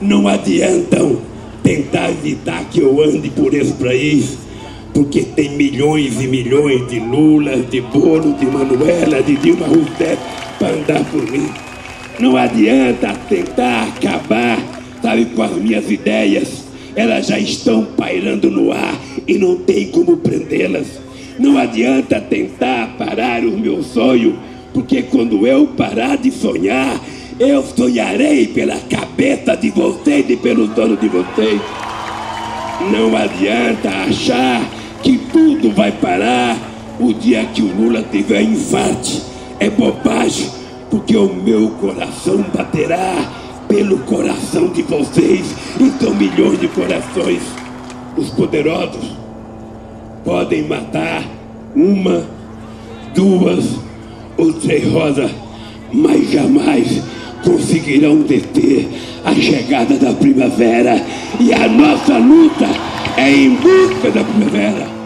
Não adiantam tentar evitar que eu ande por esse país, porque tem milhões e milhões de Lula, de Bolo, de Manuela, de Dilma Rousseff para andar por mim. Não adianta tentar acabar, sabe, com as minhas ideias. Elas já estão pairando no ar e não tem como prendê-las. Não adianta tentar parar o meu sonho, porque quando eu parar de sonhar, eu sonharei pela cabeça de vocês e pelos donos de vocês. Não adianta achar que tudo vai parar o dia que o Lula tiver infarte. É bobagem, porque o meu coração baterá pelo coração de vocês. Então, milhões de corações, os poderosos, podem matar uma, duas ou três rosas, mas jamais conseguirão deter a chegada da primavera. E a nossa luta é em busca da primavera.